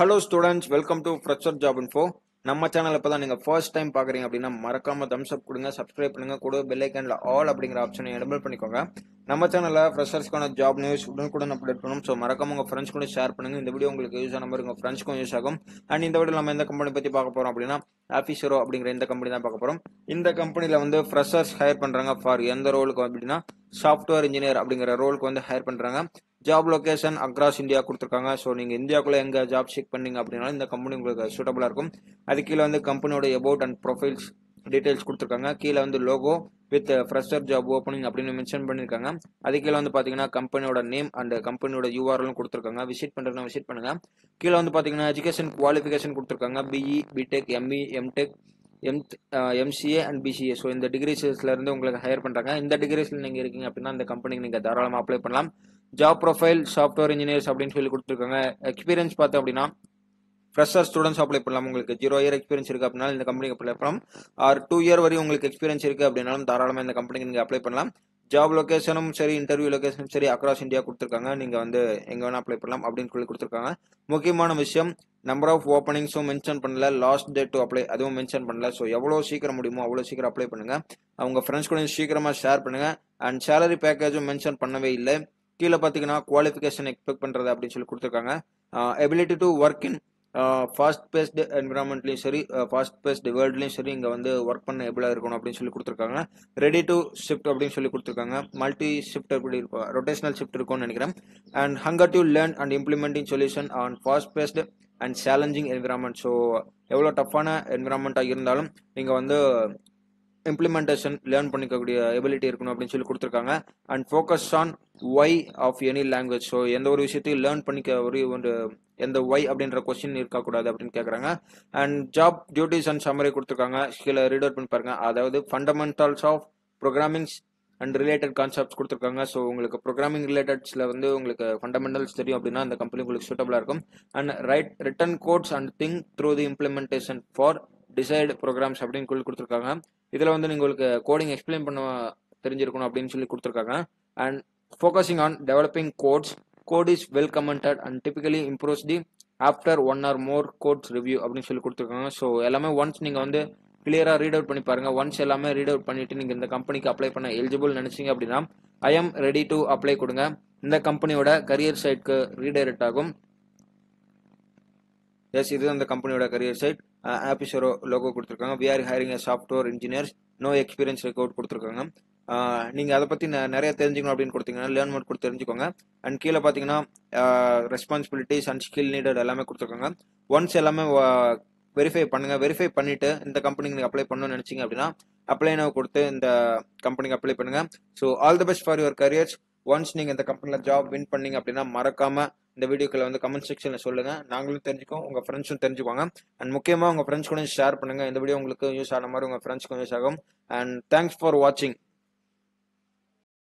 Hello students welcome to fresher job info நம்ம channel இப்போ தான் நீங்கள் ஃபர்ஸ்ட் டைம் பார்க்குறீங்க அப்படின்னா மறக்காம தம்ஸ் அப் கொடுங்க சப்ஸ்கிரைப் பண்ணுங்க. கூட பெல் ஐக்கனில் ஆல் அப்படிங்கிற ஆப்ஷனை எனபிள் பண்ணிக்கோங்க. நம்ம சேனலில் ஃப்ரெஷர்ஸ்க்கான ஜாப் நியூஸ் உடனுக்குடன் அப்டேட் பண்ணும் ஸோ மறக்காம உங்கள் ஃப்ரெண்ட்ஸ் கூட ஷேர் பண்ணுங்க. இந்த வீடியோ உங்களுக்கு யூஸ் ஆன மாதிரி உங்கள் ஃப்ரெண்ட்ஸ்க்கும் யூஸ் ஆகும். அண்ட் இந்த வீடியோ நம்ம எந்த கம்பெனி பற்றி பார்க்க போகிறோம் அப்படின்னா ஆஃபீஸரோ அப்படிங்கிற இந்த கம்பெனி தான் பார்க்க போகிறோம் இந்த கம்பெனியில் வந்து ஃப்ரெஷர்ஸ் ஹையர் பண்ணுறாங்க ஃபார் எந்த ரோலுக்கு அப்படின்னா சாஃப்ட்வேர் இன்ஜினியர் அப்படிங்கிற ரோலுக்கு வந்து ஹையர் பண்ணுறாங்க ஜாப் லொகேஷன் அக்ராஸ் இந்தியா கொடுத்துருக்காங்க. ஸோ நீங்கள் இந்தியாவுக்குள்ளே எங்கே ஜாப் செக் பண்ணீங்க அப்படின்னாலும் இந்த கம்பெனி உங்களுக்கு சூட்டபுளாக இருக்கும். அது கீழே வந்து கம்பெனியோட எபவுட் அண்ட் ப்ரொஃபைல்ஸ் டீட்டெயில்ஸ் கொடுத்துருக்காங்க. கீழே வந்து logo with fresher job opening அப்படின்னு மென்ஷன் பண்ணியிருக்காங்க. அது கீழே வந்து பார்த்தீங்கன்னா கம்பெனியோட நேம் அண்ட் கம்பெனியோட யூஆர்எலும் கொடுத்துருக்காங்க. விசிட் பண்ணுறதுனா விசிட் பண்ணுங்க. கீழே வந்து பார்த்தீங்கன்னா எஜுகேஷன் குவாலிஃபிகேஷன் கொடுத்துருக்காங்க. BE BTech ME MTech M MCA and BCA so இந்த டிகிரிஸ்லேருந்து உங்களுக்கு ஹையர் பண்ணுறாங்க இந்த டிகிரிஸில் நீங்கள் இருக்கீங்க அப்படின்னா இந்த கம்பெனிக்கு நீங்கள் தாராளமாக அப்ளை பண்ணலாம். ஜாப் ப்ரொஃபைல் சாஃப்ட்வேர் இன்ஜினியர்ஸ் அப்படின்னு சொல்லி கொடுத்துருக்காங்க. எக்ஸ்பீரியன்ஸ் பார்த்தோம் அப்படின்னா ஃப்ரெஷர் ஸ்டூடெண்ட்ஸ் அப்ளை பண்ணலாம் உங்களுக்கு. ஜீரோ இயர் எக்ஸ்பீரியன்ஸ் இருக்குது அப்படின்னா இந்த கம்பெனிக்கு அப்ளை பண்ணலாம். ஆர் டூ இயர் வரையும் உங்களுக்கு எக்ஸ்பீரியன்ஸ் இருக்குது அப்படின்னாலும் தாராளமாக இந்த கம்பெனிக்கு நீங்கள் அப்ளை பண்ணலாம். ஜாப் லொகேஷனும் சரி இன்டர்வியூ லொகேஷனும் சரி அக்ராஸ் இந்தியா கொடுத்துருக்காங்க. நீங்கள் வந்து எங்கே வேணால் அப்ளை பண்ணலாம் அப்படின்னு சொல்லி கொடுத்துருக்காங்க. முக்கியமான விஷயம் நம்பர் ஆஃப் ஓப்பனிங்ஸும் மென்ஷன் பண்ணல. லாஸ்ட் டேட் டு அப்ளை அதுவும் மென்ஷன் பண்ணல. ஸோ எவ்வளோ சீக்கிரம் முடியுமோ அவ்வளோ சீக்கிரம் அப்ளை பண்ணுங்க. அவங்க ஃப்ரெண்ட்ஸ் கூட சீக்கிரமாக ஷேர் பண்ணுங்கள் அண்ட் சேலரி பேக்கேஜும் மென்ஷன் பண்ணவே இல்லை. கீழே பார்த்தீங்கன்னா குவாலிஃபிகேஷன் எக்ஸ்பெக்ட் பண்ணுறது அப்படின்னு சொல்லி கொடுத்துருக்காங்க. Ability to work in fast paced என்விரான்மெண்ட்லையும் சரி ஃபாஸ்ட் பேஸ்டு வேர்ல்ட்லையும் சரி இங்கே வந்து ஒர்க் பண்ண எவ்வளோ இருக்கணும் அப்படின்னு சொல்லி கொடுத்துருக்காங்க. ரெடி டு ஷிஃப்ட் அப்படின்னு சொல்லி கொடுத்துருக்காங்க. மல்டி ஷிஃப்ட் எப்படி இருக்கும் ரொட்டேஷனல் ஷிஃப்ட் இருக்கும்னு நினைக்கிறேன். And hunger to learn and implementing solution on fast paced and challenging environment so எவ்வளோ டஃப்பான என்விரான்மெண்ட்டாக இருந்தாலும் நீங்கள் வந்து இம்ப்ளிமெண்டேஷன் லேர்ன் பண்ணிக்கக்கூடிய எபிலிட்டி இருக்கணும் அப்படின்னு சொல்லி கொடுத்துருக்காங்க. And focus on why of any language so எந்த ஒரு விஷயத்தையும் லேர்ன் பண்ணிக்க ஒரு ஒரு எந்த ஒய் அப்படின்ற கொஸ்டின் இருக்கக்கூடாது அப்படின்னு கேட்குறாங்க and job duties and summary கொடுத்துருக்காங்க. கீழே ரீட் அவுட் பண்ணி பாருங்க. அதாவது fundamentals of programmings and related concepts கொடுத்துருக்காங்க. ஸோ உங்களுக்கு ப்ரோக்ராமிங் ரிலேட்டட்ஸில் வந்து உங்களுக்கு ஃபண்டமெண்டல்ஸ் தெரியும் அப்படின்னா அந்த கம்பெனி உங்களுக்கு சூட்டபுளாக இருக்கும். And write written codes and think through the implementation for decided programs அப்படின்னு சொல்லி கொடுத்துருக்காங்க. இதில் வந்து நீங்கள் உங்களுக்கு கோடிங் எக்ஸ்பிளைன் பண்ண தெரிஞ்சிருக்கணும் அப்படின்னு சொல்லி கொடுத்துருக்காங்க. And Focusing on developing codes code is well commented and typically improves the after one or more codes review அப்படின்னு சொல்லி கொடுத்துருக்காங்க. ஸோ எல்லாமே ஒன்ஸ் நீங்கள் வந்து கிளியராக ரீட் அவுட் பண்ணி பாருங்க. ஒன்ஸ் எல்லாமே ரீட் அவுட் பண்ணிட்டு நீங்கள் இந்த கம்பெனிக்கு அப்ளை பண்ண எலிஜிபிள் நினைச்சீங்க அப்படின்னா I am ready to apply கொடுங்க. இந்த கம்பெனியோட கரியர் சைட்க்கு ரீடைரக்ட் ஆகும். எஸ் இது அந்த கம்பெனியோட கரியர் சைட் ஆபிஷரோ லோகோ கொடுத்துருக்காங்க. We are hiring software engineers no experience record கொடுத்துருக்காங்க. நீங்கள் அதை பற்றி நிறைய தெரிஞ்சுக்கணும் அப்படின்னு கொடுத்தீங்கன்னா லேர்ன் மோட் கொடுத்து தெரிஞ்சுக்கோங்க. அண்ட் கீழே பார்த்தீங்கன்னா ரெஸ்பான்சிபிலிட்டிஸ் அண்ட் ஸ்கில் நீடட் எல்லாமே கொடுத்துருக்காங்க. ஒன்ஸ் எல்லாமே வெரிஃபை பண்ணுங்க. வெரிஃபை பண்ணிட்டு இந்த கம்பெனிக்கு நீங்கள் அப்ளை பண்ணணும்னு நினச்சிங்க அப்படின்னா அப்ளை நோ கொடுத்து இந்த கம்பெனிக்கு அப்ளை பண்ணுங்க. So all the best for your careers once நீங்கள் இந்த கம்பெனியில் ஜாப் வின் பண்ணீங்க அப்படின்னா மறக்காம இந்த வீடியோக்களை வந்து கமெண்ட் செக்ஷனில் சொல்லுங்க. நாங்களும் தெரிஞ்சுக்கோம் உங்கள் ஃப்ரெண்ட்ஸும் தெரிஞ்சுக்கோங்க அண்ட் முக்கியமாக உங்கள் ஃப்ரெண்ட்ஸ் கூட ஷேர் பண்ணுங்க. இந்த வீடியோ உங்களுக்கு யூஸ் ஆன மாதிரி உங்கள் ஃப்ரெண்ட்ஸ்க்கும் யூஸ் ஆகும். அண்ட் தேங்க்ஸ் ஃபார் வாட்சிங்